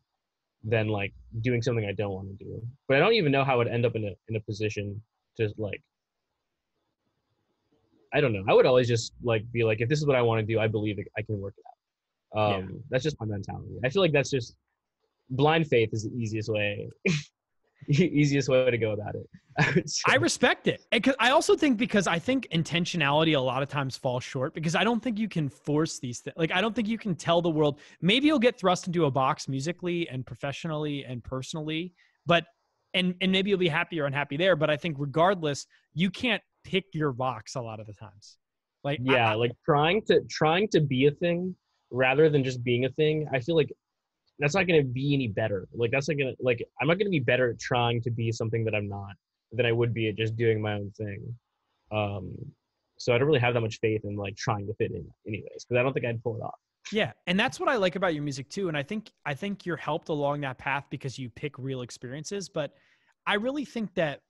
than like doing something i don't want to do. But i don't even know how i'd end up in a in a position to like I don't know. I would always just like be like, if this is what I want to do, I believe I can work it out. Um, yeah. That's just my mentality. I feel like that's just blind faith is the easiest way, easiest way to go about it. I, I respect it. And I also think because I think intentionality a lot of times falls short because I don't think you can force these things. Like I don't think you can tell the world. Maybe you'll get thrust into a box musically and professionally and personally, but and and maybe you'll be happy or unhappy there but i think regardless you can't pick your box a lot of the times. Like yeah I, like trying to trying to be a thing rather than just being a thing i feel like that's not going to be any better. Like that's not going to like i'm not going to be better at trying to be something that i'm not than i would be at just doing my own thing. Um so i don't really have that much faith in like trying to fit in anyways because i don't think i'd pull it off yeah, and that's what I like about your music too. And I think I think you're helped along that path because you pick real experiences. But I really think that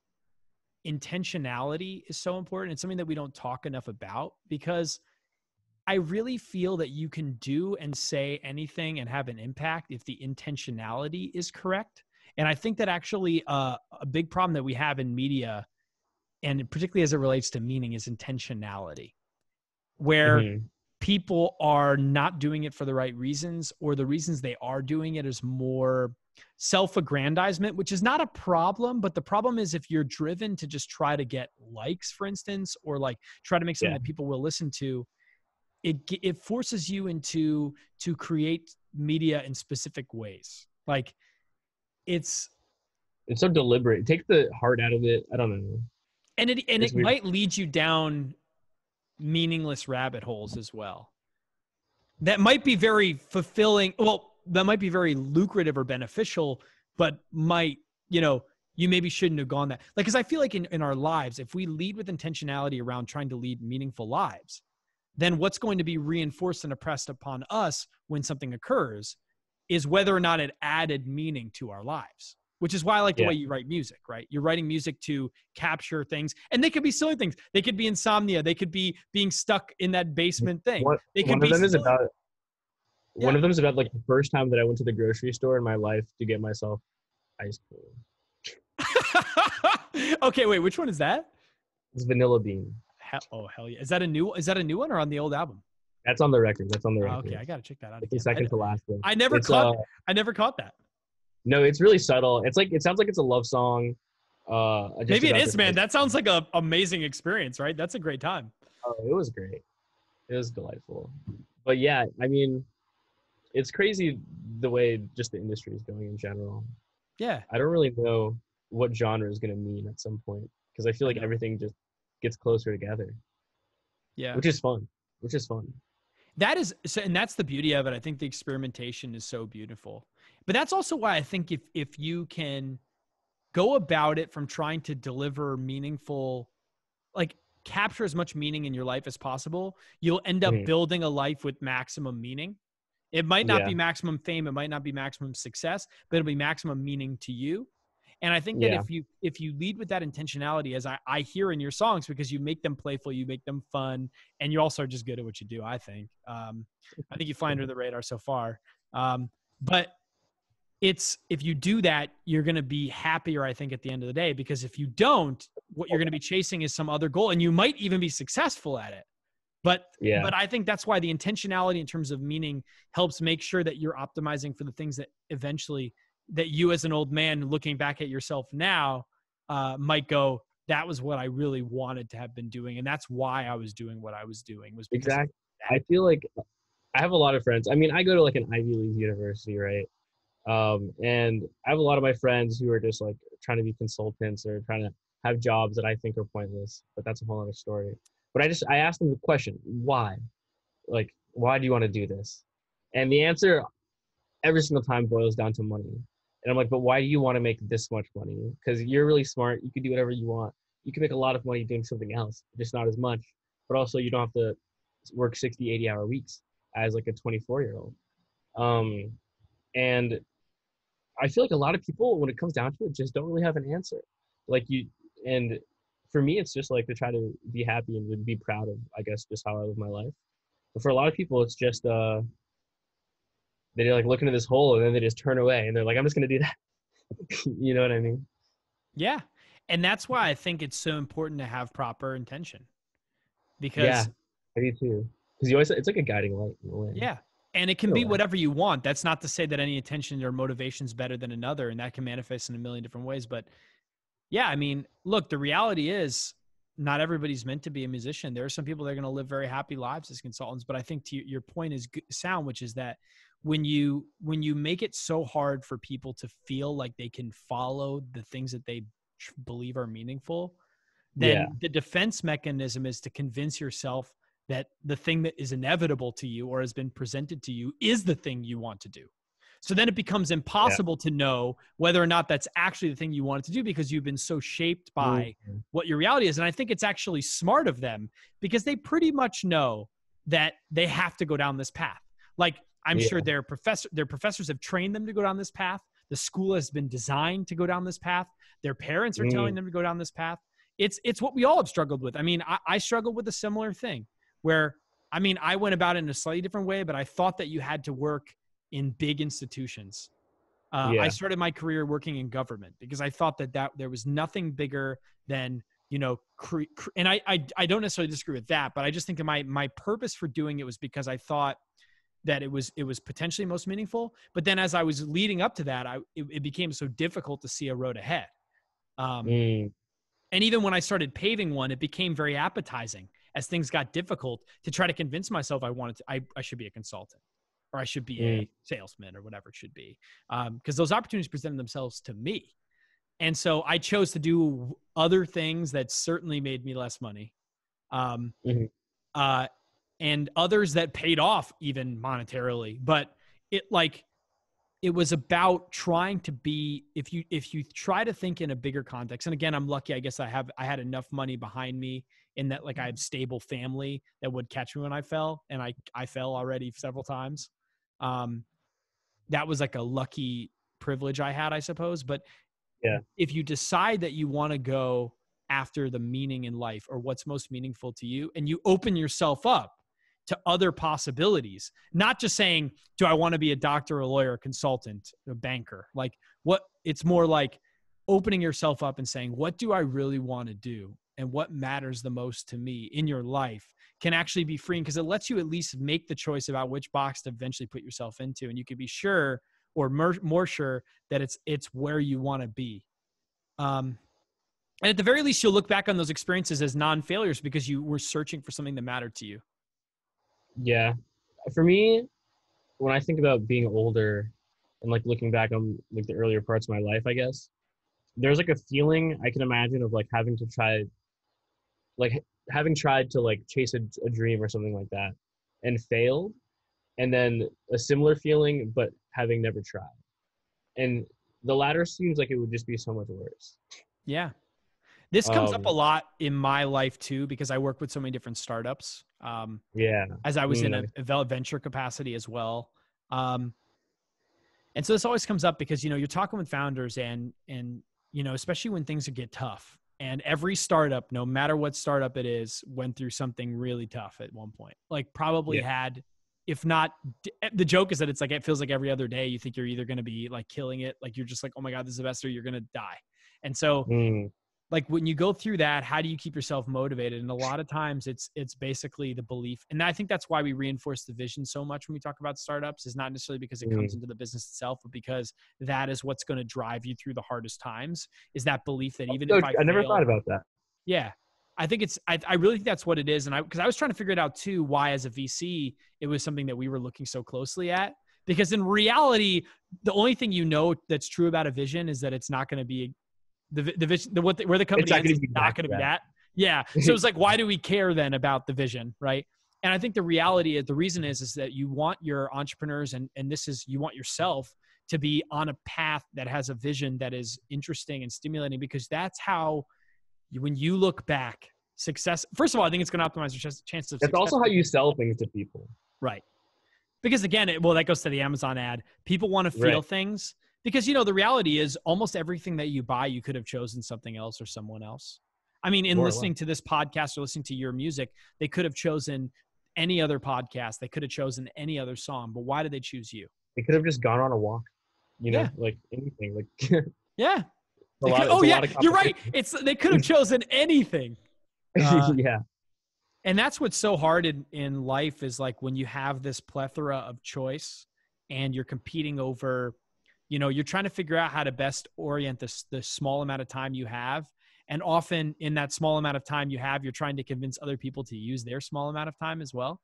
intentionality is so important. It's something that we don't talk enough about because I really feel that you can do and say anything and have an impact if the intentionality is correct. And I think that actually uh, a big problem that we have in media, and particularly as it relates to meaning, is intentionality, where mm-hmm people are not doing it for the right reasons or the reasons they are doing it is more self-aggrandizement which is not a problem but the problem is if you're driven to just try to get likes for instance or like try to make something yeah. that people will listen to it it forces you into to create media in specific ways like it's it's so deliberate take the heart out of it i don't know and it and it's it weird. might lead you down meaningless rabbit holes as well. That might be very fulfilling. Well, that might be very lucrative or beneficial, but might, you know, you maybe shouldn't have gone that. Like, because I feel like in, in our lives, if we lead with intentionality around trying to lead meaningful lives, then what's going to be reinforced and oppressed upon us when something occurs is whether or not it added meaning to our lives which is why I like the yeah. way you write music, right? You're writing music to capture things, and they could be silly things. They could be insomnia. They could be being stuck in that basement thing. One, one of them silly. is about. Yeah. One of them is about like the first time that I went to the grocery store in my life to get myself ice cream. okay, wait, which one is that? It's Vanilla Bean. Hell, oh hell yeah! Is that a new? Is that a new one or on the old album? That's on the record. That's on the Oh, record. okay, I gotta check that out. It's the second to last one. I, I never It's, caught. uh, I never caught that. No, it's really subtle. It's like it sounds like it's a love song. Uh, Maybe it is, man. like- That sounds like a amazing experience, right? That's a great time. Oh, it was great. It was delightful. But yeah, I mean, it's crazy the way just the industry is going in general. Yeah, I don't really know what genre is going to mean at some point because I feel like everything just gets closer together, yeah. which is fun. Which is fun. That is, so, and that's the beauty of it. I think the experimentation is so beautiful. But that's also why I think if if you can go about it from trying to deliver meaningful, like capture as much meaning in your life as possible, you'll end up Mhm. building a life with maximum meaning. It might not Yeah. be maximum fame, it might not be maximum success, but it'll be maximum meaning to you. And I think that Yeah. if you if you lead with that intentionality, as I, I hear in your songs, because you make them playful, you make them fun, and you also are just good at what you do. I think. Um, I think you fly under the radar so far. Um, but it's if you do that, you're going to be happier. I think at the end of the day, because if you don't, what you're going to be chasing is some other goal, and you might even be successful at it. But Yeah. but I think that's why the intentionality in terms of meaning helps make sure that you're optimizing for the things that eventually that you as an old man looking back at yourself now uh, might go that was what I really wanted to have been doing and that's why I was doing what I was doing was because Exactly. I feel like I have a lot of friends. I mean, I go to like an Ivy League university, right? Um, and I have a lot of my friends who are just like trying to be consultants or trying to have jobs that I think are pointless. But that's a whole other story. But I just I asked them the question, why? Like, why do you want to do this? And the answer every single time boils down to money. And I'm like, but why do you want to make this much money? Because you're really smart. You can do whatever you want. You can make a lot of money doing something else, just not as much. But also, you don't have to work 60, 80 hour weeks as like a 24 year old. Um, and I feel like a lot of people, when it comes down to it, just don't really have an answer. Like you, and for me, it's just like to try to be happy and be proud of, I guess, just how I live my life. But for a lot of people, it's just, uh, they like look into this hole and then they just turn away and they're like, I'm just going to do that. you know what I mean? Yeah. And that's why I think it's so important to have proper intention. Because Yeah. I do too. Because you always, it's like a guiding light in a way. yeah. And it can be whatever you want. That's not to say that any intention or motivation is better than another, and that can manifest in a million different ways. But yeah, I mean, look, the reality is not everybody's meant to be a musician. There are some people that are going to live very happy lives as consultants. But I think to your- point is sound, which is that when you when you make it so hard for people to feel like they can follow the things that they believe are meaningful, then Yeah. the defense mechanism is to convince yourself that the thing that is inevitable to you or has been presented to you is the thing you want to do. So then it becomes impossible to know whether or not that's actually the thing you wanted to do because you've been so shaped by Mhm. what your reality is. And I think it's actually smart of them because they pretty much know that they have to go down this path. Like I'm Yeah. sure their professor their professors have trained them to go down this path. The school has been designed to go down this path. Their parents are telling Mm. them to go down this path. It's it's what we all have struggled with. I mean, I, I struggled with a similar thing where I mean I went about it in a slightly different way, but I thought that you had to work in big institutions. Uh, I started my career working in government because I thought that, that there was nothing bigger than you know, cre- cre- and I, I I don't necessarily disagree with that, but I just think that my my purpose for doing it was because I thought that it was it was potentially most meaningful. But then as I was leading up to that, I it, it became so difficult to see a road ahead. Um, Mm, and even when I started paving one, it became very appetizing as things got difficult to try to convince myself I wanted to, I, I should be a consultant or I should be a salesman or whatever it should be. Because those opportunities presented themselves to me. And so I chose to do other things that certainly made me less money. Um, Mhm. uh, and others that paid off even monetarily. But it like, it was about trying to be if you if you try to think in a bigger context and again i'm lucky i guess i have i had enough money behind me in that like i had stable family that would catch me when i fell and i i fell already several times. Um that was like a lucky privilege i had i suppose but Yeah. if you decide that you want to go after the meaning in life or what's most meaningful to you and you open yourself up to other possibilities not just saying do i want to be a doctor a lawyer a consultant a banker? Like what it's more like opening yourself up and saying what do i really want to do and what matters the most to me in your life can actually be freeing because it lets you at least make the choice about which box to eventually put yourself into and you can be sure or more, more sure that it's it's where you want to be. Um, and at the very least you'll look back on those experiences as non-failures because you were searching for something that mattered to you. Yeah. For me when i think about being older and like looking back on like the earlier parts of my life i guess there's like a feeling i can imagine of like having to try like having tried to like chase a, a dream or something like that and failed and then a similar feeling but having never tried and the latter seems like it would just be so much worse yeah this comes Um, up a lot in my life too because I work with so many different startups. Um, yeah as I was in Mm. a, a venture capacity as well. Um, and so this always comes up because you know you're talking with founders and and you know especially when things get tough. And every startup, no matter what startup it is, went through something really tough at one point. Like probably Yeah. had, if not, the joke is that it's like it feels like every other day you think you're either going to be like killing it, like you're just like, oh my god, this is the best, or you're going to die. And so Mm. Like when you go through that how do you keep yourself motivated? And a lot of times it's it's basically the belief and i think that's why we reinforce the vision so much when we talk about startups is not necessarily because it comes mm. into the business itself but because that is what's going to drive you through the hardest times is that belief that even So, if i, I never thought about that. Yeah. I think it's I, I really think that's what it is and i because i was trying to figure it out too why as a vc it was something that we were looking so closely at because in reality the only thing you know that's true about a vision is that it's not going to be the the vision the what the, where the company is be not going to be that yeah so it's like why do we care then about the vision right and i think the reality is the reason is is that you want your entrepreneurs and and this is you want yourself to be on a path that has a vision that is interesting and stimulating because that's how you, when you look back success first of all i think it's going to optimize your chance- chances of that's also how you sell things to people Right. Because again, it, well, that goes to the Amazon ad. People want to feel Right. things because, you know, the reality is almost everything that you buy, you could have chosen something else or someone else. I mean, in More listening to this podcast or listening to your music, they could have chosen any other podcast. They could have chosen any other song, but why did they choose you? they could have just gone on a walk you know Yeah. like anything like Yeah. a lot- oh yeah, you're right. It's they could have chosen anything. Uh, yeah and that's what's so hard in, in life is like when you have this plethora of choice and you're competing over you know you're trying to figure out how to best orient this the small amount of time you have and often in that small amount of time you have you're trying to convince other people to use their small amount of time as well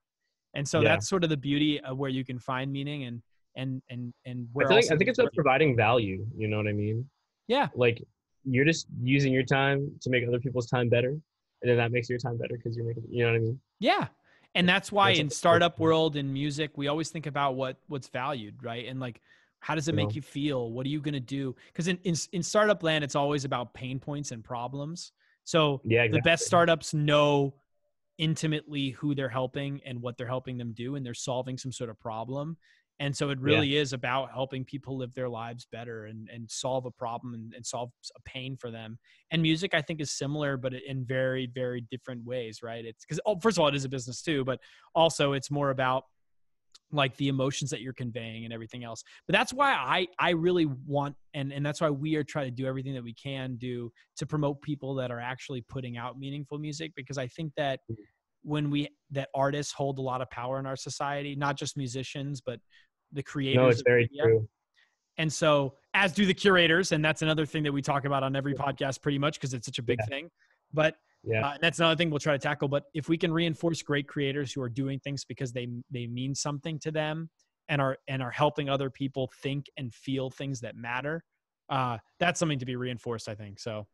and so Yeah. that's sort of the beauty of where you can find meaning and and and and where I, think, I think it's about providing value you know what i mean yeah like you're just using your time to make other people's time better and then that makes your time better because you're making you know what i mean Yeah. And that's why That's in startup world in music, we always think about what what's valued, right? And like how does it make Yeah. you feel? What are you going to do? Cuz in, in in startup land it's always about pain points and problems. So yeah the best startups know intimately who they're helping and what they're helping them do and they're solving some sort of problem. And so it really is about helping people live their lives better and, and solve a problem and, and solve a pain for them. And music, I think, is similar, but in very, very different ways, right? It's because, oh, first of all, it is a business too, but also it's more about like the emotions that you're conveying and everything else. But that's why I I really want and and that's why we are trying to do everything that we can do to promote people that are actually putting out meaningful music because I think that Mm-hmm. when we that artists hold a lot of power in our society, not just musicians, but the creators. no it's very media. true And so, as do the curators, and that's another thing that we talk about on every podcast, pretty much because it's such a big Yeah. thing. But yeah uh, and that's another thing we'll try to tackle. But if we can reinforce great creators who are doing things because they they mean something to them and are and are helping other people think and feel things that matter, uh, that's something to be reinforced. I think so.